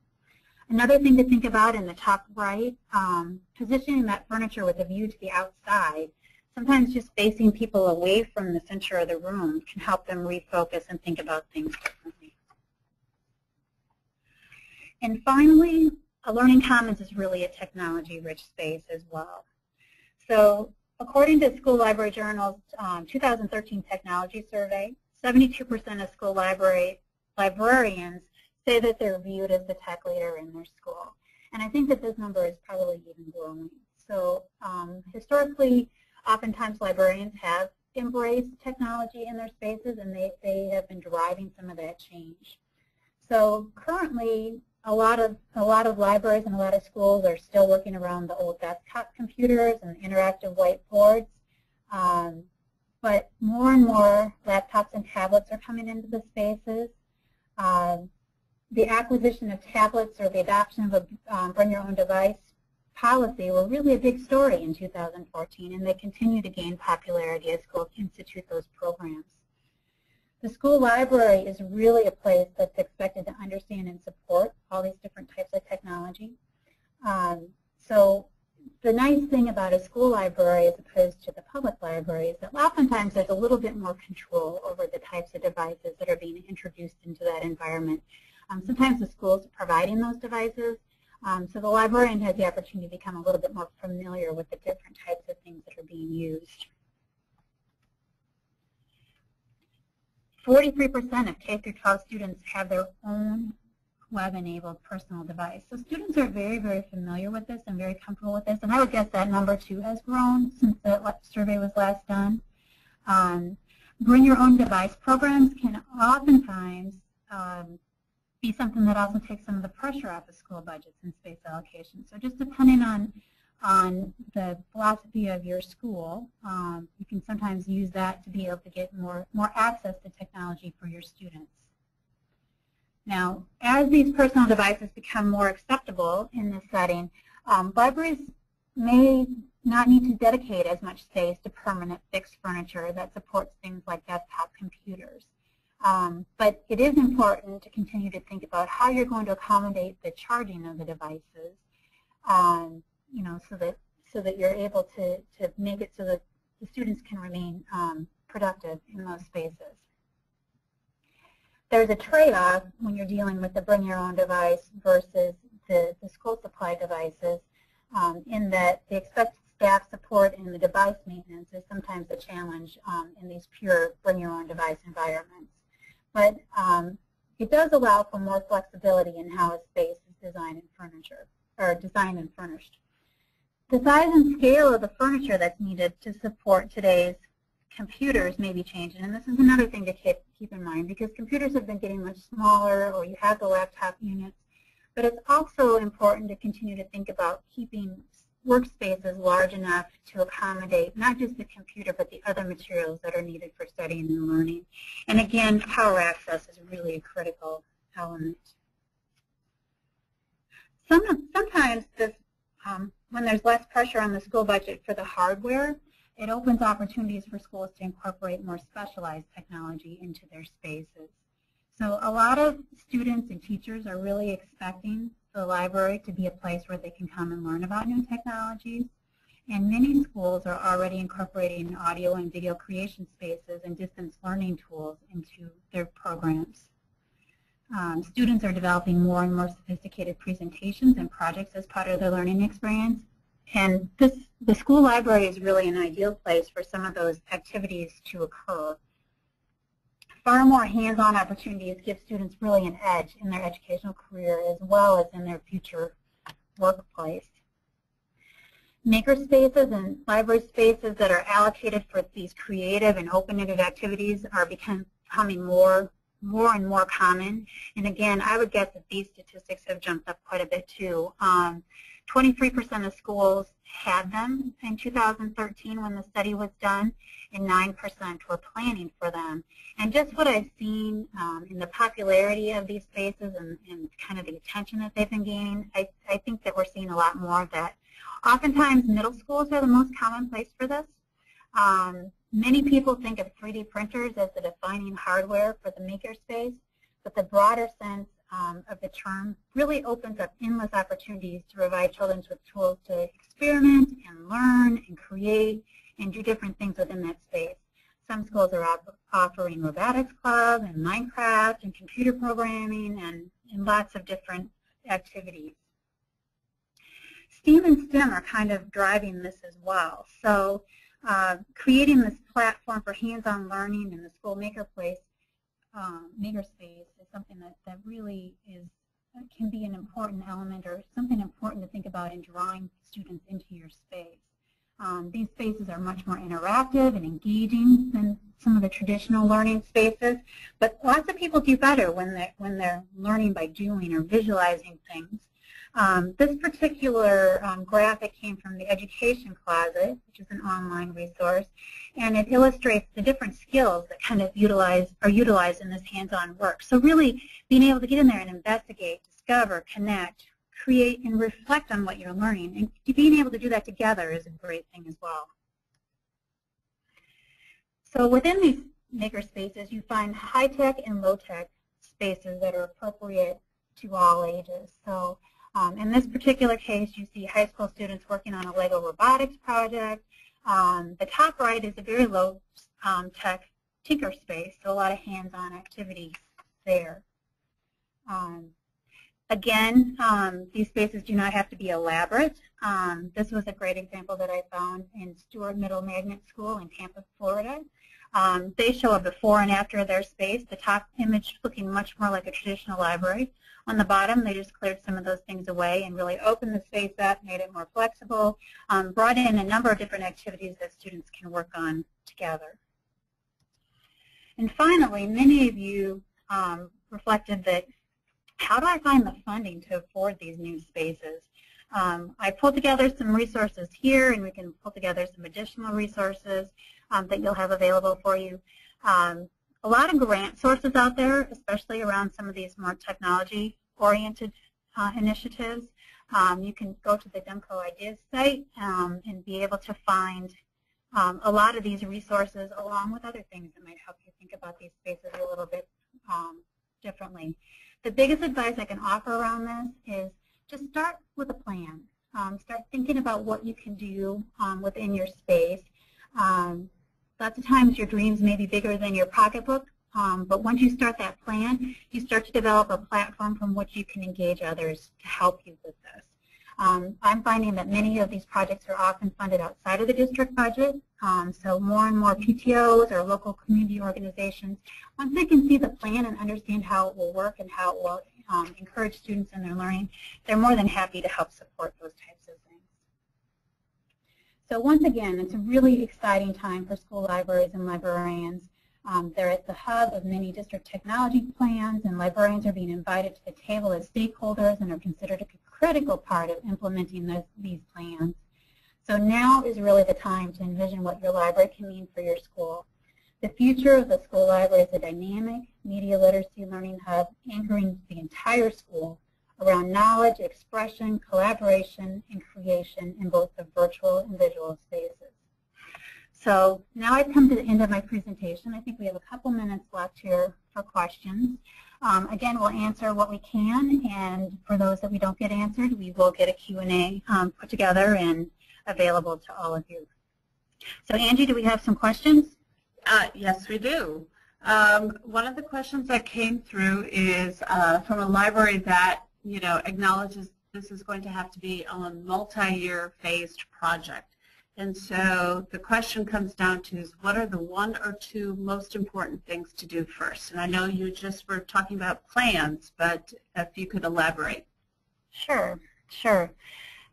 Another thing to think about in the top right, um, positioning that furniture with a view to the outside. Sometimes just facing people away from the center of the room can help them refocus and think about things differently. And finally, a Learning Commons is really a technology-rich space as well. So according to School Library Journal's um, 2013 Technology Survey, 72% of school library librarians say that they're viewed as the tech leader in their school. And I think that this number is probably even growing. So um, historically, oftentimes librarians have embraced technology in their spaces and they, they have been driving some of that change. So currently, a lot of a lot of libraries and a lot of schools are still working around the old desktop computers and interactive whiteboards. Um, but more and more laptops and tablets are coming into the spaces. Um, the acquisition of tablets or the adoption of a um, bring your own device policy were really a big story in 2014, and they continue to gain popularity as schools institute those programs. The school library is really a place that's expected to understand and support all these different types of technology. Um, so the nice thing about a school library as opposed to the public library is that oftentimes there's a little bit more control over the types of devices that are being introduced into that environment. Um, sometimes the schools are providing those devices, um, so the librarian has the opportunity to become a little bit more familiar with the different types of things that are being used. 43% of K-12 students have their own web-enabled personal device. So students are very, very familiar with this and very comfortable with this. And I would guess that number, too, has grown since the survey was last done. Um, bring your own device programs can oftentimes um, be something that also takes some of the pressure off of school budgets and space allocation. So just depending on on the philosophy of your school, um, you can sometimes use that to be able to get more, more access to technology for your students. Now, as these personal devices become more acceptable in this setting, um, libraries may not need to dedicate as much space to permanent fixed furniture that supports things like desktop computers. Um, but it is important to continue to think about how you're going to accommodate the charging of the devices, um, you know, so that so that you're able to, to make it so that the students can remain um, productive in those spaces. There's a trade-off when you're dealing with the bring your own device versus the, the school supply devices um, in that the expected staff support and the device maintenance is sometimes a challenge um, in these pure bring your own device environments but um, it does allow for more flexibility in how a space is designed and furniture, or designed and furnished. The size and scale of the furniture that's needed to support today's computers may be changing, and this is another thing to keep, keep in mind because computers have been getting much smaller or you have the laptop units, but it's also important to continue to think about keeping workspaces large enough to accommodate not just the computer but the other materials that are needed for studying and learning. And again, power access is really a critical element. Some, sometimes this, um, when there's less pressure on the school budget for the hardware, it opens opportunities for schools to incorporate more specialized technology into their spaces. So a lot of students and teachers are really expecting the library to be a place where they can come and learn about new technologies. And many schools are already incorporating audio and video creation spaces and distance learning tools into their programs. Um, students are developing more and more sophisticated presentations and projects as part of their learning experience. And this, the school library is really an ideal place for some of those activities to occur far more hands-on opportunities give students really an edge in their educational career as well as in their future workplace. Maker spaces and library spaces that are allocated for these creative and open-ended activities are becoming more, more and more common. And again, I would guess that these statistics have jumped up quite a bit too. 20% 23% of schools had them in 2013 when the study was done, and 9% were planning for them. And just what I've seen um, in the popularity of these spaces and, and, kind of the attention that they've been gaining, I, I think that we're seeing a lot more of that. Oftentimes, middle schools are the most common place for this. Um, many people think of 3D printers as the defining hardware for the makerspace, but the broader sense um, of the term really opens up endless opportunities to provide children with tools to experiment and learn and create and do different things within that space. Some schools are offering robotics club and Minecraft and computer programming and, and lots of different activities. STEAM and STEM are kind of driving this as well. So uh, creating this platform for hands-on learning in the school maker place um, makerspace is something that, that really is can be an important element or something important to think about in drawing students into your space. Um, these spaces are much more interactive and engaging than some of the traditional learning spaces, but lots of people do better when they're, when they're learning by doing or visualizing things. Um, this particular um, graphic came from the Education Closet, which is an online resource, and it illustrates the different skills that kind of utilize are utilized in this hands-on work. So really being able to get in there and investigate, discover, connect, create, and reflect on what you're learning, and being able to do that together is a great thing as well. So within these maker spaces, you find high-tech and low-tech spaces that are appropriate to all ages. So um, in this particular case, you see high school students working on a LEGO robotics project. Um, the top right is a very low um, tech tinker space, so a lot of hands-on activities there. Um, again, um, these spaces do not have to be elaborate. Um, this was a great example that I found in Stewart Middle Magnet School in Tampa, Florida. Um, they show a before and after of their space, the top image looking much more like a traditional library. On the bottom, they just cleared some of those things away and really opened the space up, made it more flexible, um, brought in a number of different activities that students can work on together. And finally, many of you um, reflected that, how do I find the funding to afford these new spaces? Um, I pulled together some resources here, and we can pull together some additional resources um, that you'll have available for you. Um, a lot of grant sources out there, especially around some of these more technology-oriented uh, initiatives. Um, you can go to the DEMCO Ideas site um, and be able to find um, a lot of these resources along with other things that might help you think about these spaces a little bit um, differently. The biggest advice I can offer around this is just start with a plan. Um, start thinking about what you can do um, within your space. Um, lots of times your dreams may be bigger than your pocketbook, um, but once you start that plan, you start to develop a platform from which you can engage others to help you with this. Um, I'm finding that many of these projects are often funded outside of the district budget, um, so more and more PTOs or local community organizations, once they can see the plan and understand how it will work and how it will um, encourage students in their learning, they're more than happy to help support those types. So once again, it's a really exciting time for school libraries and librarians. Um, they're at the hub of many district technology plans, and librarians are being invited to the table as stakeholders and are considered a critical part of implementing these plans. So now is really the time to envision what your library can mean for your school. The future of the school library is a dynamic media literacy learning hub anchoring the entire school around knowledge, expression, collaboration, and creation in both the virtual and visual spaces. So now I've come to the end of my presentation. I think we have a couple minutes left here for questions. Um, again, we'll answer what we can, and for those that we don't get answered, we will get a Q&A um, put together and available to all of you. So Angie, do we have some questions? Uh, yes, we do. Um, one of the questions that came through is uh, from a library that, you know, acknowledges this is going to have to be a multi-year phased project. And so the question comes down to is what are the one or two most important things to do first? And I know you just were talking about plans, but if you could elaborate. Sure, sure.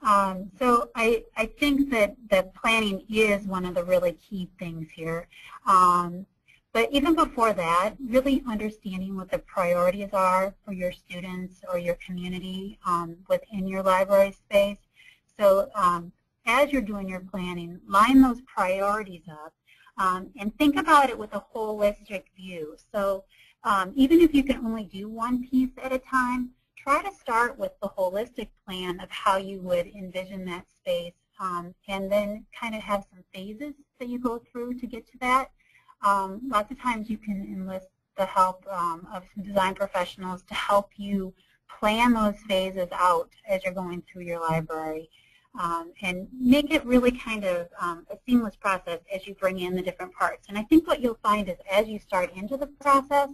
Um, so I, I think that, that planning is one of the really key things here. Um, but even before that, really understanding what the priorities are for your students or your community um, within your library space. So um, as you're doing your planning, line those priorities up um, and think about it with a holistic view. So um, even if you can only do one piece at a time, try to start with the holistic plan of how you would envision that space um, and then kind of have some phases that you go through to get to that. Um, lots of times you can enlist the help um, of some design professionals to help you plan those phases out as you're going through your library um, and make it really kind of um, a seamless process as you bring in the different parts. And I think what you'll find is as you start into the process,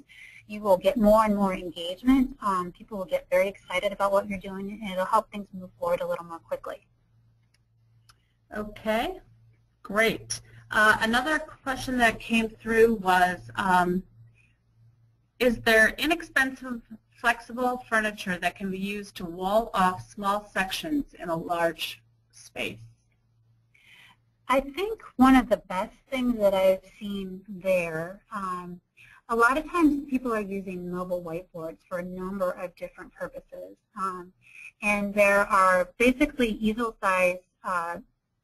you will get more and more engagement. Um, people will get very excited about what you're doing, and it'll help things move forward a little more quickly. Okay, great. Uh, another question that came through was, um, is there inexpensive, flexible furniture that can be used to wall off small sections in a large space? I think one of the best things that I've seen there, um, a lot of times people are using mobile whiteboards for a number of different purposes. Um, and there are basically easel-sized uh,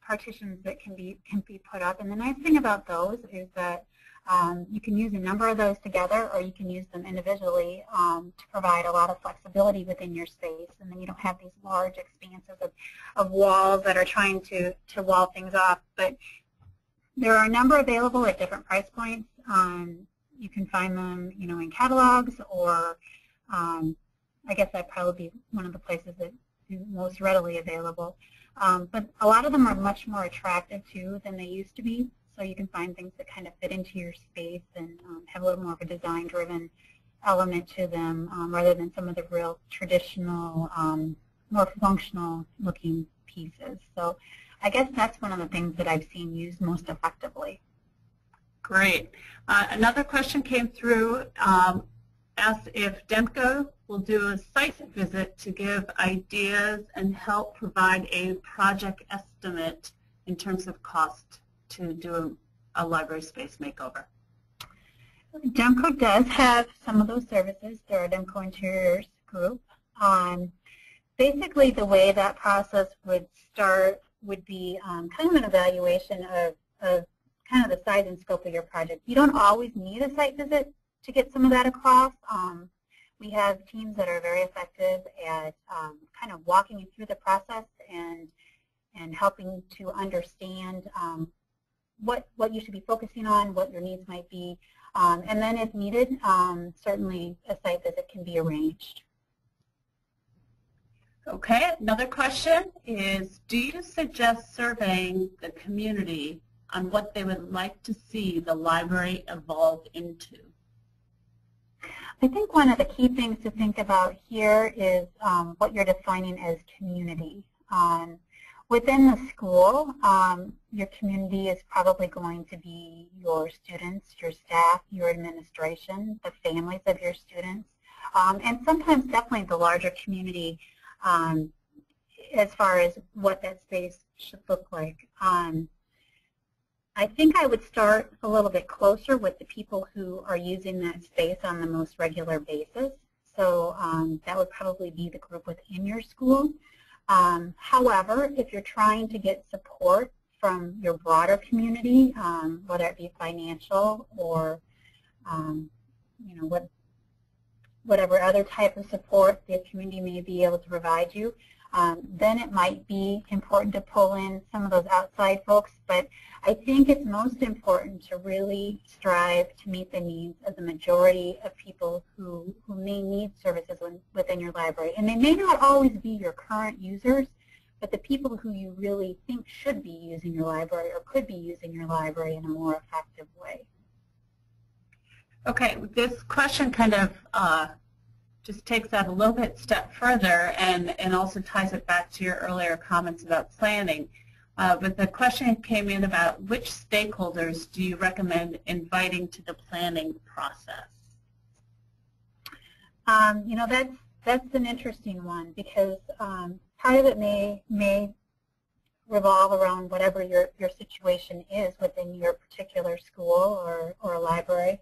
partitions that can be can be put up. And the nice thing about those is that um, you can use a number of those together or you can use them individually um, to provide a lot of flexibility within your space and then you don't have these large expanses of, of walls that are trying to, to wall things off. But there are a number available at different price points. Um, you can find them you know, in catalogs or um, I guess that'd probably be one of the places that is most readily available. Um, but a lot of them are much more attractive too than they used to be. So you can find things that kind of fit into your space and um, have a little more of a design-driven element to them um, rather than some of the real traditional, um, more functional-looking pieces. So I guess that's one of the things that I've seen used most effectively. Great. Uh, another question came through, um, asked if DEMCO will do a site visit to give ideas and help provide a project estimate in terms of cost to do a, a library space makeover. DEMCO does have some of those services through our DEMCO Interiors group. Um, basically, the way that process would start would be um, kind of an evaluation of, of kind of the size and scope of your project. You don't always need a site visit to get some of that across. Um, we have teams that are very effective at um, kind of walking you through the process and and helping to understand um, what, what you should be focusing on, what your needs might be, um, and then if needed, um, certainly a site visit can be arranged. Okay, another question is, do you suggest surveying the community on what they would like to see the library evolve into? I think one of the key things to think about here is um, what you're defining as community. Um, Within the school, um, your community is probably going to be your students, your staff, your administration, the families of your students, um, and sometimes definitely the larger community um, as far as what that space should look like. Um, I think I would start a little bit closer with the people who are using that space on the most regular basis. So um, that would probably be the group within your school. Um, however, if you're trying to get support from your broader community, um, whether it be financial or um, you know what, whatever other type of support the community may be able to provide you, um, then it might be important to pull in some of those outside folks. But I think it's most important to really strive to meet the needs of the majority of people who, who may need services within your library. And they may not always be your current users, but the people who you really think should be using your library or could be using your library in a more effective way. Okay, this question kind of uh, just takes that a little bit step further and, and also ties it back to your earlier comments about planning. Uh, but the question came in about which stakeholders do you recommend inviting to the planning process? Um, you know, that's, that's an interesting one because um, part of it may, may revolve around whatever your, your situation is within your particular school or, or library.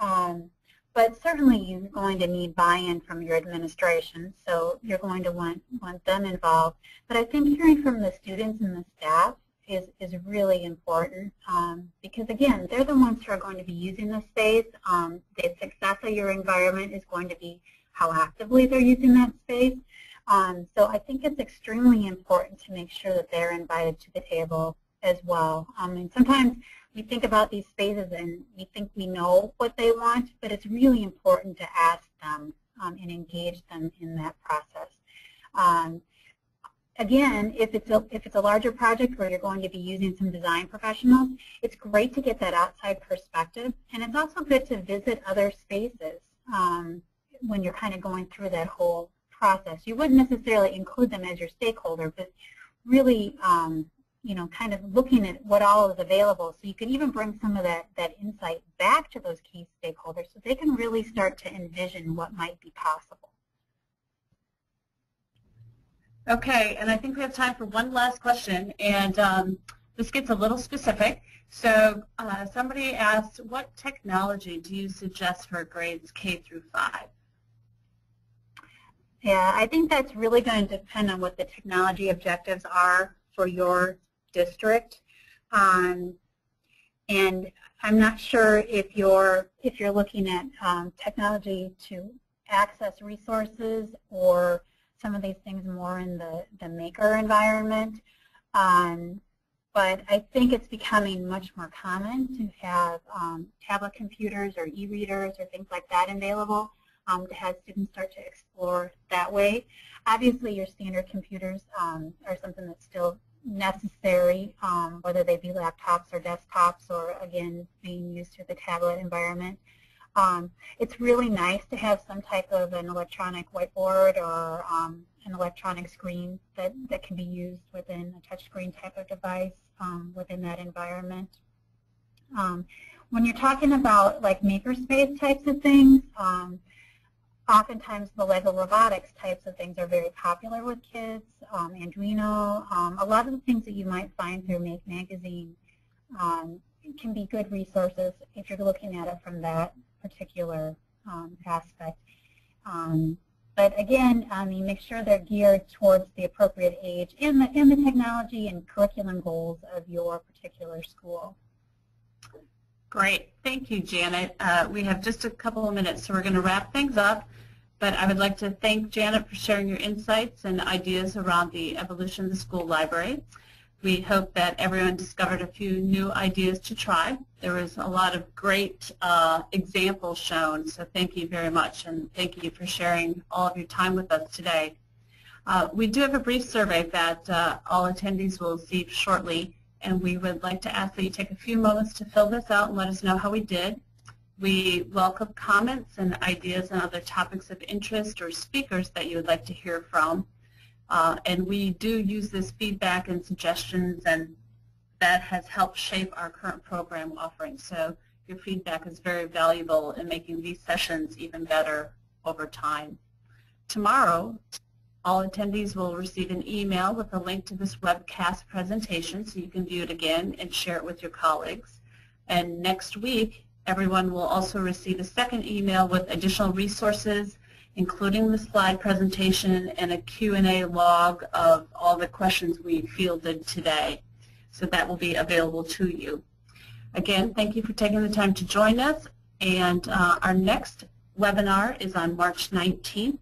Um, but certainly you're going to need buy-in from your administration, so you're going to want, want them involved. But I think hearing from the students and the staff is, is really important um, because, again, they're the ones who are going to be using the space. Um, the success of your environment is going to be how actively they're using that space. Um, so I think it's extremely important to make sure that they're invited to the table as well. Um, and sometimes we think about these spaces and we think we know what they want, but it's really important to ask them um, and engage them in that process. Um, again, if it's, a, if it's a larger project where you're going to be using some design professionals, it's great to get that outside perspective. And it's also good to visit other spaces um, when you're kind of going through that whole process. You wouldn't necessarily include them as your stakeholder, but really, um, you know, kind of looking at what all is available. So you can even bring some of that, that insight back to those key stakeholders so they can really start to envision what might be possible. Okay, and I think we have time for one last question, and um, this gets a little specific. So uh, somebody asked, what technology do you suggest for grades K through 5? Yeah, I think that's really going to depend on what the technology objectives are for your district. Um, and I'm not sure if you're if you're looking at um, technology to access resources or some of these things more in the, the maker environment. Um, but I think it's becoming much more common to have um, tablet computers or e-readers or things like that available um, to have students start to explore that way. Obviously, your standard computers um, are something that's still necessary, um, whether they be laptops or desktops or, again, being used through the tablet environment. Um, it's really nice to have some type of an electronic whiteboard or um, an electronic screen that, that can be used within a touchscreen type of device um, within that environment. Um, when you're talking about like makerspace types of things, um, oftentimes the Lego robotics types of things are very popular with kids, um, Arduino, um, a lot of the things that you might find through Make Magazine um, can be good resources if you're looking at it from that particular um, aspect. Um, but again, I mean, make sure they're geared towards the appropriate age and the, and the technology and curriculum goals of your particular school. Great. Thank you, Janet. Uh, we have just a couple of minutes, so we're going to wrap things up. But I would like to thank Janet for sharing your insights and ideas around the evolution of the school library. We hope that everyone discovered a few new ideas to try. There was a lot of great uh, examples shown, so thank you very much, and thank you for sharing all of your time with us today. Uh, we do have a brief survey that uh, all attendees will receive shortly, and we would like to ask that you take a few moments to fill this out and let us know how we did. We welcome comments and ideas on other topics of interest or speakers that you would like to hear from. Uh, and we do use this feedback and suggestions and that has helped shape our current program offering. So your feedback is very valuable in making these sessions even better over time. Tomorrow, all attendees will receive an email with a link to this webcast presentation so you can view it again and share it with your colleagues. And next week, everyone will also receive a second email with additional resources including the slide presentation and a Q&A log of all the questions we fielded today. So that will be available to you. Again, thank you for taking the time to join us. And uh, our next webinar is on March 19th,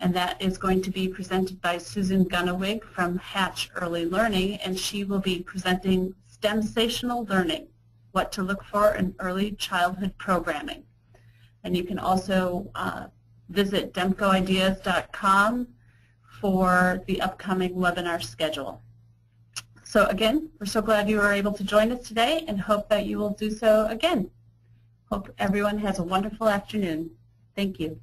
and that is going to be presented by Susan Gunnewig from Hatch Early Learning, and she will be presenting STEMsational Learning, what to look for in early childhood programming. And you can also uh, visit demcoideas.com for the upcoming webinar schedule. So again, we're so glad you were able to join us today and hope that you will do so again. Hope everyone has a wonderful afternoon. Thank you.